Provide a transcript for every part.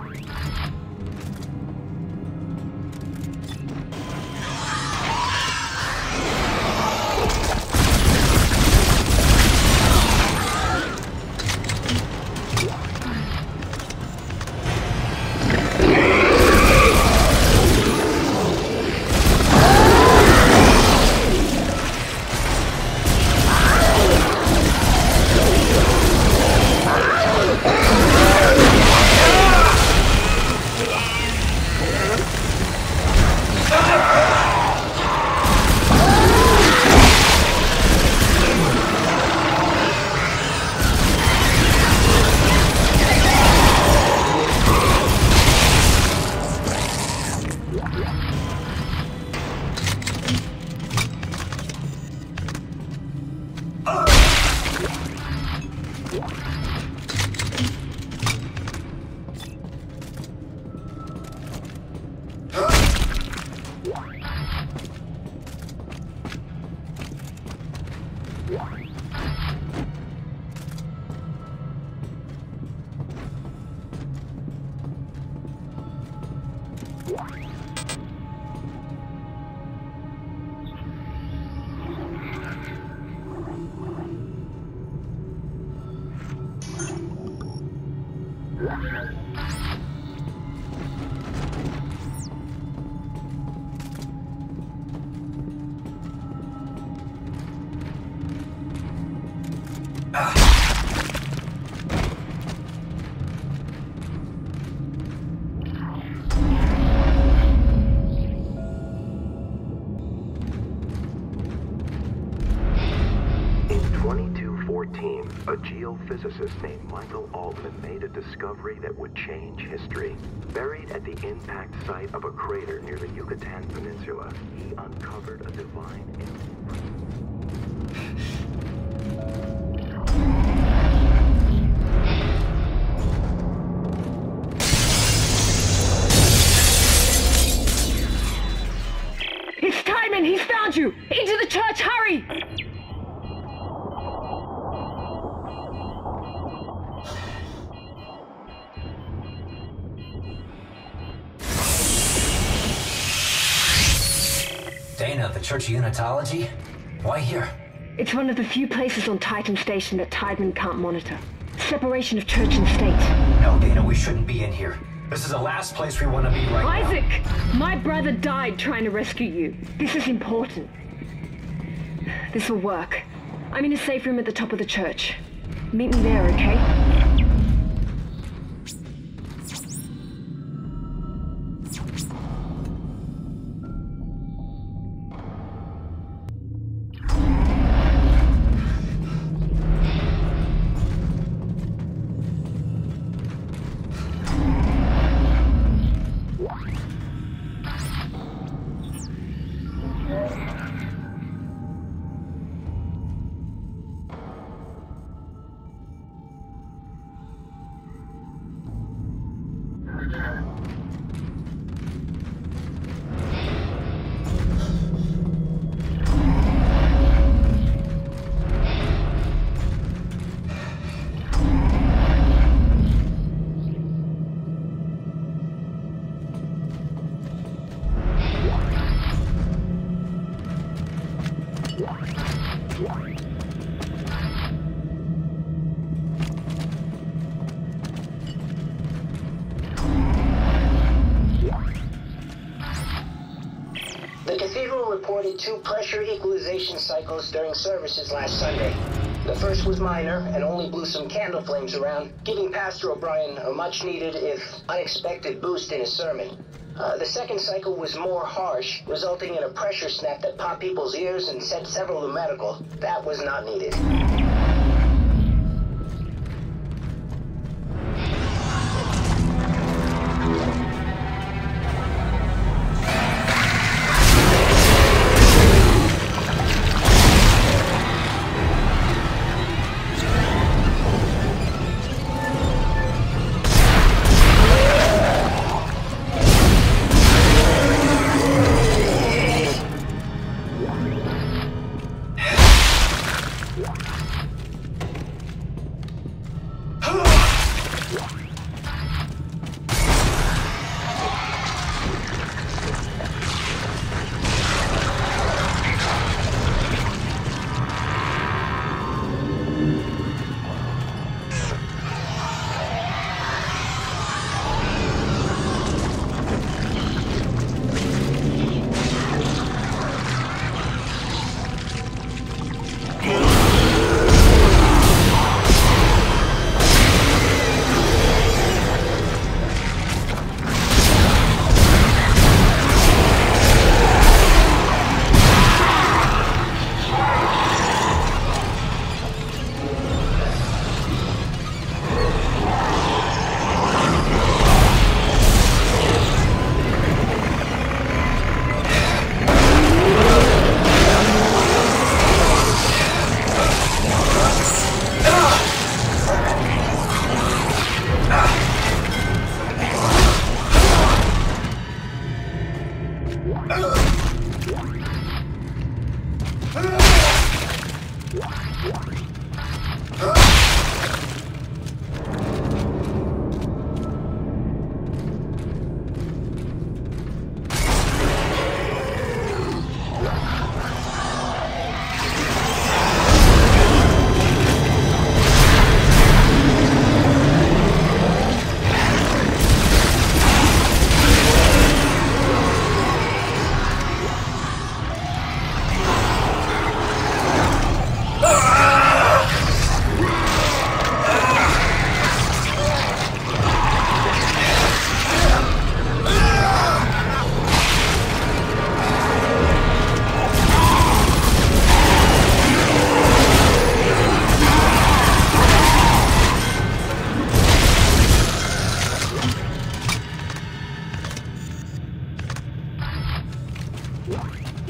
2214, a geophysicist named Michael Altman made a discovery that would change history. Buried at the impact site of a crater near the Yucatan Peninsula, he uncovered a divine Daina, the Church of Unitology? Why here? It's one of the few places on Titan Station that Tiedemann can't monitor. Separation of church and state. No, Daina, we shouldn't be in here. This is the last place we want to be right now. Isaac! My brother died trying to rescue you. This is important. This will work. I'm in a safe room at the top of the church. Meet me there, okay? The reported two pressure equalization cycles during services last Sunday. The first was minor and only blew some candle flames around, giving Pastor O'Brien a much needed, if unexpected, boost in his sermon. Uh, the second cycle was more harsh, resulting in a pressure snap that popped people's ears and sent several to medical. That was not needed.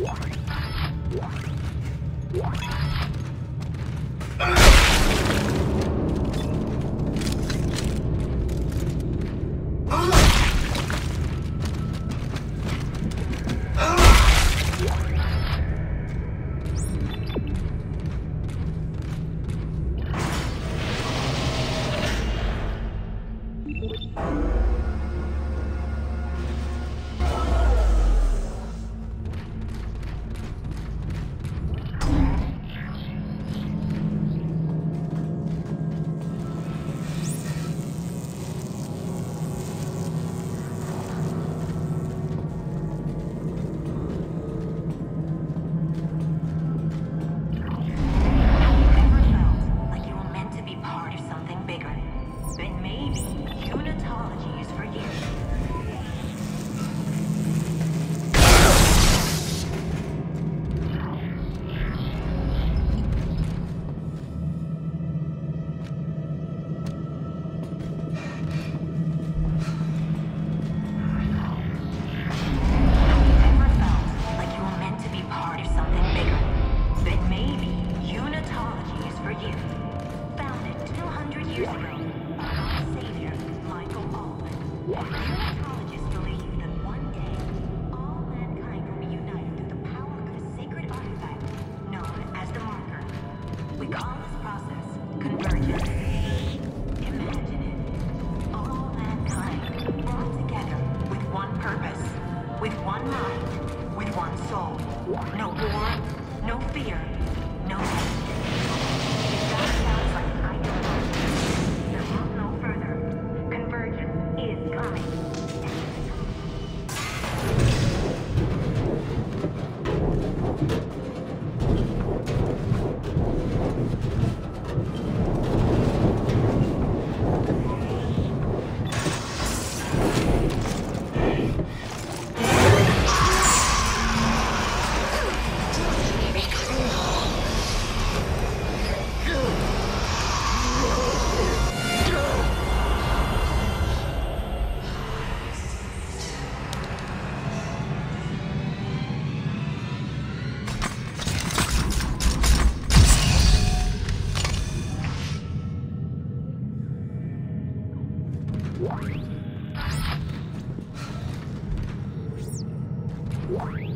What? Savior, Michael Altman. Bye.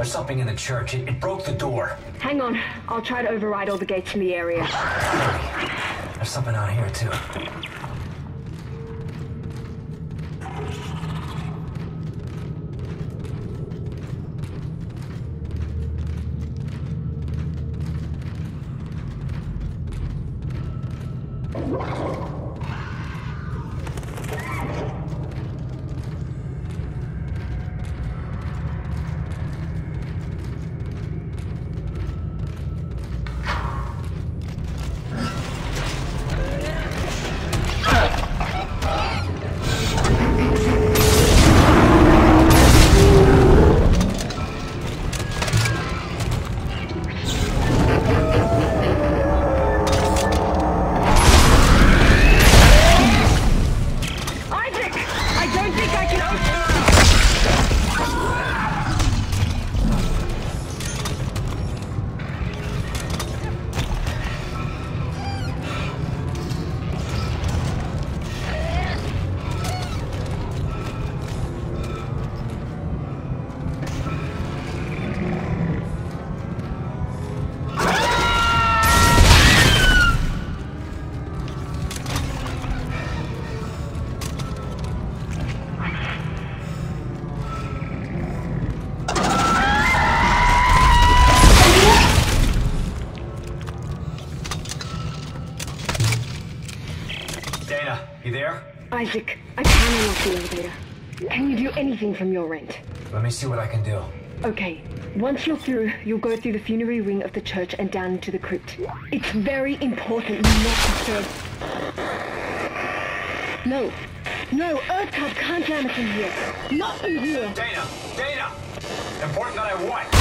There's something in the church. It, it, broke the door. Hang on. I'll try to override all the gates in the area. There's something out here, too. Isaac, I can unlock the elevator. Can you do anything from your end? Let me see what I can do. Okay. Once you're through, you'll go through the funerary wing of the church and down into the crypt. It's very important not to disturb... No. No, EarthGov can't jam us in here. Not in here. Daina! Daina! Important that I what?